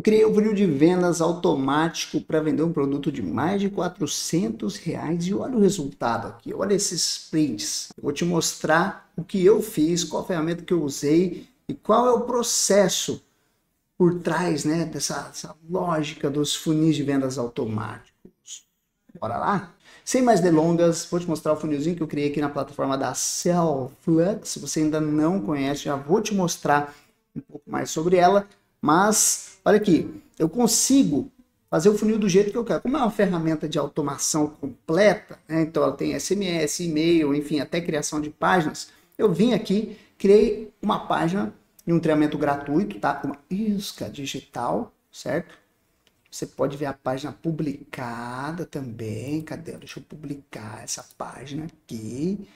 Eu criei um funil de vendas automático para vender um produto de mais de 400 reais e olha o resultado aqui, olha esses prints. Vou te mostrar o que eu fiz, qual ferramenta que eu usei e qual é o processo por trás né, dessa, dessa lógica dos funis de vendas automáticos. Bora lá? Sem mais delongas, vou te mostrar o funilzinho que eu criei aqui na plataforma da Cellflux. Se você ainda não conhece, já vou te mostrar um pouco mais sobre ela. Mas, olha aqui, eu consigo fazer o funil do jeito que eu quero. Como é uma ferramenta de automação completa, né? então ela tem SMS, e-mail, enfim, até criação de páginas, eu vim aqui, criei uma página em um treinamento gratuito, tá? Uma isca digital, certo? Você pode ver a página publicada também. Cadê? Deixa eu publicar essa página aqui.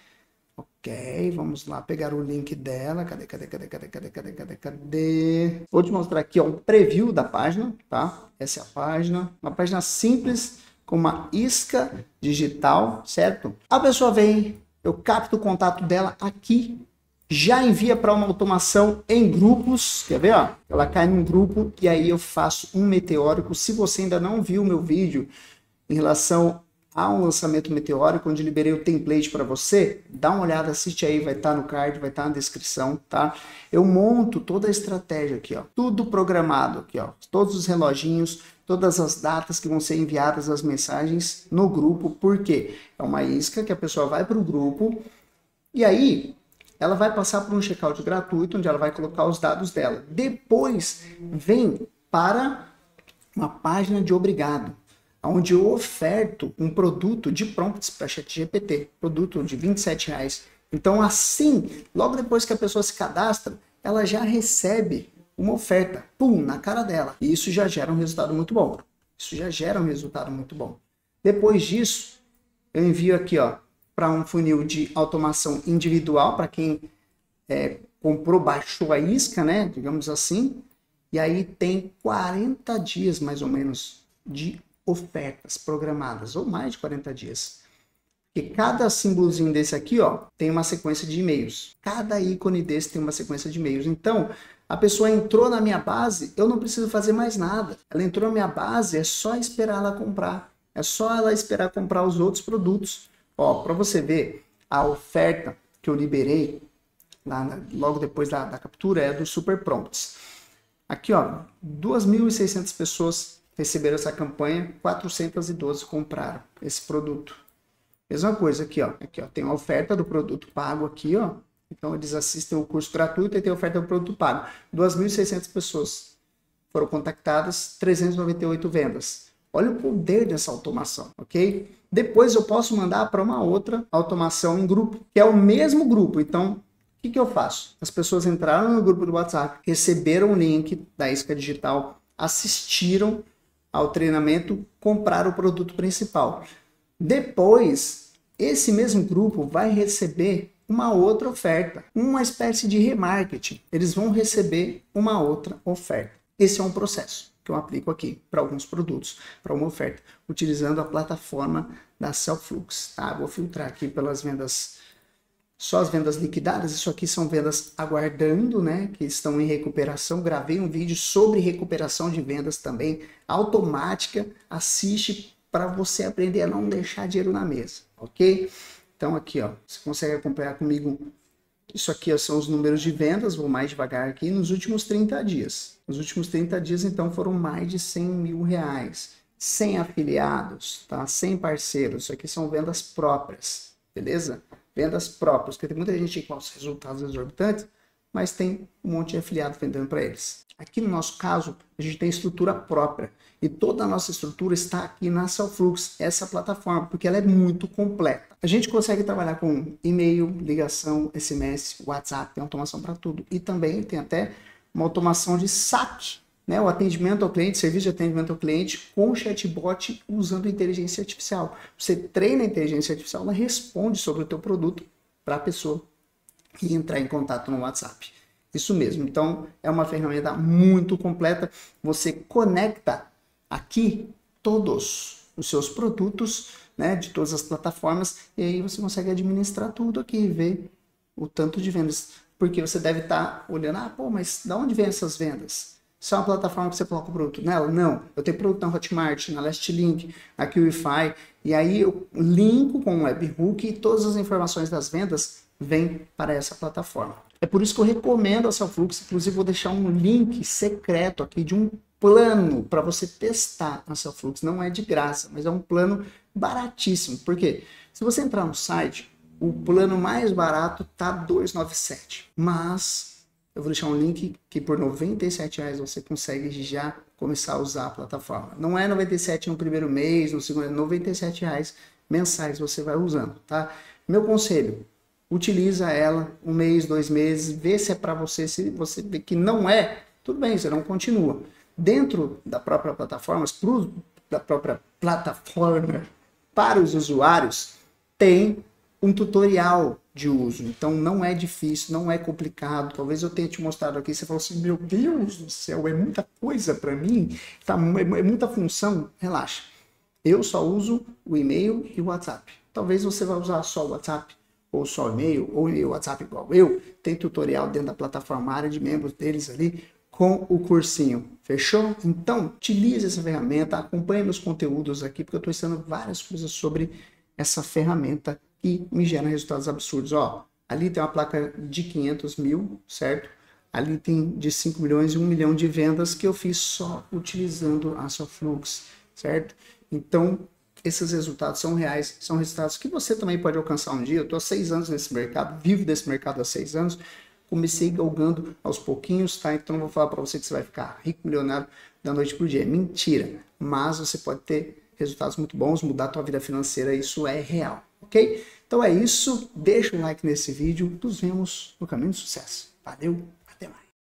Ok, vamos lá pegar o link dela. Cadê, cadê, cadê, cadê, cadê, cadê, cadê, cadê? Vou te mostrar aqui ó, um preview da página, tá? Essa é a página. Uma página simples com uma isca digital, certo? A pessoa vem, eu capto o contato dela aqui já envia para uma automação em grupos, quer ver? Ó? Ela cai num grupo e aí eu faço um meteórico. Se você ainda não viu o meu vídeo em relação a um lançamento meteórico, onde liberei o template para você, dá uma olhada, assiste aí, vai estar tá no card, vai estar tá na descrição, tá? Eu monto toda a estratégia aqui, ó, tudo programado aqui, ó, todos os reloginhos, todas as datas que vão ser enviadas as mensagens no grupo, porque é uma isca que a pessoa vai para o grupo e aí ela vai passar por um checkout gratuito, onde ela vai colocar os dados dela. Depois, vem para uma página de obrigado, onde eu oferto um produto de prompts para ChatGPT, produto de 27 reais. Então, assim, logo depois que a pessoa se cadastra, ela já recebe uma oferta, pum, na cara dela. E isso já gera um resultado muito bom. Isso já gera um resultado muito bom. Depois disso, eu envio aqui, ó, para um funil de automação individual, para quem é, comprou, baixou a isca, né? Digamos assim. E aí tem 40 dias mais ou menos de ofertas programadas, ou mais de 40 dias. E cada símbolozinho desse aqui, ó, tem uma sequência de e-mails. Cada ícone desse tem uma sequência de e-mails. Então, a pessoa entrou na minha base, eu não preciso fazer mais nada. Ela entrou na minha base, é só esperar ela comprar. É só ela esperar comprar os outros produtos. Ó, para você ver, a oferta que eu liberei lá, logo depois da, da captura é do Super Prompts. Aqui, ó, 2.600 pessoas receberam essa campanha, 412 compraram esse produto. Mesma coisa aqui, ó. Aqui, ó, tem a oferta do produto pago aqui, ó. Então eles assistem o curso gratuito e tem a oferta do produto pago. 2.600 pessoas foram contactadas, 398 vendas. Olha o poder dessa automação, ok? Depois eu posso mandar para uma outra automação em grupo, que é o mesmo grupo. Então, o que, que eu faço? As pessoas entraram no grupo do WhatsApp, receberam o link da Isca Digital, assistiram ao treinamento, compraram o produto principal. Depois, esse mesmo grupo vai receber uma outra oferta, uma espécie de remarketing. Eles vão receber uma outra oferta. Esse é um processo que eu aplico aqui para alguns produtos, para uma oferta, utilizando a plataforma da Cellflux. Tá? Vou filtrar aqui pelas vendas, só as vendas liquidadas. Isso aqui são vendas aguardando, né? Que estão em recuperação. Gravei um vídeo sobre recuperação de vendas também, automática. Assiste para você aprender a não deixar dinheiro na mesa, ok? Então aqui, ó, você consegue acompanhar comigo isso aqui são os números de vendas, vou mais devagar aqui, nos últimos 30 dias. Nos últimos 30 dias, então, foram mais de 100 mil reais. 100 afiliados, tá? 100 parceiros. Isso aqui são vendas próprias, beleza? Vendas próprias, porque tem muita gente com os resultados exorbitantes, mas tem um monte de afiliado vendendo para eles. Aqui no nosso caso, a gente tem estrutura própria. E toda a nossa estrutura está aqui na Cellflux, essa plataforma, porque ela é muito completa. A gente consegue trabalhar com e-mail, ligação, SMS, WhatsApp, tem automação para tudo. E também tem até uma automação de saque, né? o atendimento ao cliente, serviço de atendimento ao cliente com chatbot usando inteligência artificial. Você treina a inteligência artificial, ela responde sobre o teu produto para a pessoa e entrar em contato no WhatsApp. Isso mesmo. Então, é uma ferramenta muito completa. Você conecta aqui todos os seus produtos, né, de todas as plataformas, e aí você consegue administrar tudo aqui, ver o tanto de vendas. Porque você deve estar tá olhando, ah, pô, mas da onde vem essas vendas? Só uma plataforma que você coloca o produto nela? Não. Eu tenho produto na Hotmart, na Last na QIFI, e aí eu linko com o webhook e todas as informações das vendas vêm para essa plataforma. É por isso que eu recomendo a Salflux, inclusive vou deixar um link secreto aqui de um plano para você testar a Salflux. Não é de graça, mas é um plano baratíssimo. Por quê? Se você entrar no site, o plano mais barato tá 297, mas eu vou deixar um link que por 97 reais você consegue já começar a usar a plataforma. Não é 97 no primeiro mês, no segundo, é 97 reais mensais você vai usando, tá? Meu conselho, utiliza ela um mês, dois meses, vê se é para você, se você vê que não é, tudo bem, você não continua. Dentro da própria plataforma, pro, da própria plataforma, para os usuários, tem um tutorial de uso. Então não é difícil, não é complicado. Talvez eu tenha te mostrado aqui, você falou assim, meu Deus do céu, é muita coisa para mim, tá, é, é muita função. Relaxa. Eu só uso o e-mail e o WhatsApp. Talvez você vá usar só o WhatsApp, ou só o e-mail, ou o WhatsApp igual eu. Tem tutorial dentro da plataforma área de membros deles ali com o cursinho. Fechou? Então, utilize essa ferramenta, acompanhe meus conteúdos aqui, porque eu estou ensinando várias coisas sobre essa ferramenta e me gera resultados absurdos. Ó, ali tem uma placa de 500 mil, certo? Ali tem de 5 milhões e 1 milhão de vendas que eu fiz só utilizando a Soflux, certo? Então, esses resultados são reais, são resultados que você também pode alcançar um dia. Eu estou há seis anos nesse mercado, vivo desse mercado há seis anos, comecei galgando aos pouquinhos, tá? Então, vou falar para você que você vai ficar rico, milionário da noite para o dia. Mentira! Mas você pode ter resultados muito bons, mudar a tua vida financeira, isso é real, ok? Então é isso, deixa um like nesse vídeo, nos vemos no caminho do sucesso. Valeu!